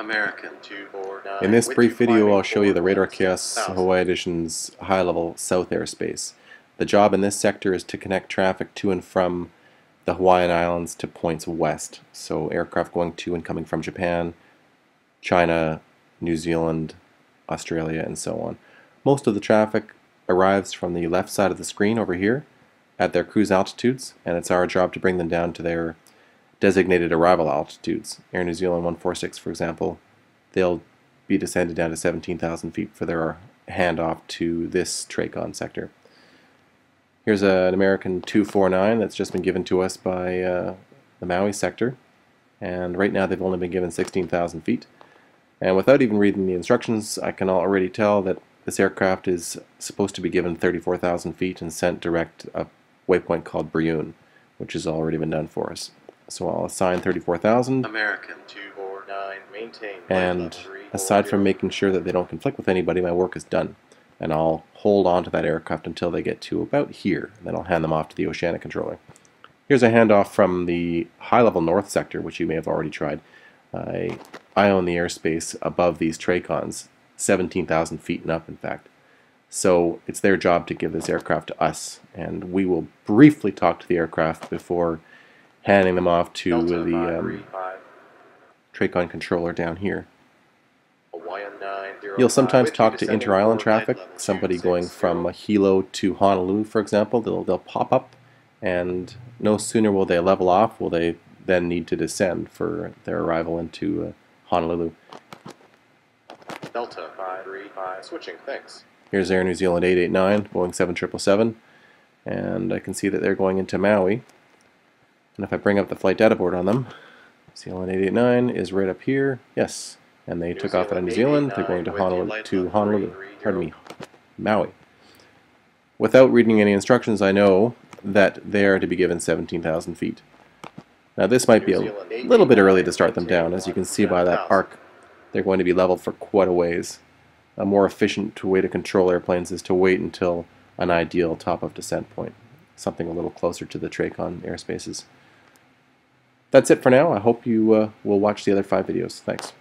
American 249. In this brief video, I'll show you the Radar Chaos Hawaii Edition's high-level south airspace. The job in this sector is to connect traffic to and from the Hawaiian Islands to points west. So aircraft going to and coming from Japan, China, New Zealand, Australia, and so on. Most of the traffic arrives from the left side of the screen over here at their cruise altitudes, and it's our job to bring them down to their designated arrival altitudes. Air New Zealand 146, for example, they'll be descended down to 17,000 feet for their handoff to this TRACON sector. Here's an American 249 that's just been given to us by uh, the Maui sector, and right now they've only been given 16,000 feet. And without even reading the instructions, I can already tell that this aircraft is supposed to be given 34,000 feet and sent direct a waypoint called Briun, which has already been done for us. So I'll assign 34,000, American 249, maintain and aside from making sure that they don't conflict with anybody, my work is done. And I'll hold on to that aircraft until they get to about here. Then I'll hand them off to the Oceanic controller. Here's a handoff from the high-level north sector, which you may have already tried. I, I own the airspace above these Tracons, 17,000 feet and up, in fact. So it's their job to give this aircraft to us, and we will briefly talk to the aircraft before handing them off to Delta the um, Tracon controller down here. You'll sometimes talk to inter-island traffic. Somebody going from Hilo to Honolulu, for example, they'll they'll pop up, and no sooner will they level off, will they then need to descend for their arrival into uh, Honolulu. Delta 535, switching, thanks. Here's Air New Zealand 889, Boeing 7777, and I can see that they're going into Maui. And if I bring up the flight data board on them, CLN 889 is right up here. Yes, and they New took off out of New Zealand. They're going to 889 with you, Honolulu to Honolulu. Pardon me, Maui. Without reading any instructions, I know that they are to be given 17,000 feet. Now this might be a little bit early to start them down, as you can see by that arc. They're going to be leveled for quite a ways. A more efficient way to control airplanes is to wait until an ideal top of descent point, something a little closer to the Tracon airspaces. That's it for now. I hope you uh, will watch the other five videos. Thanks.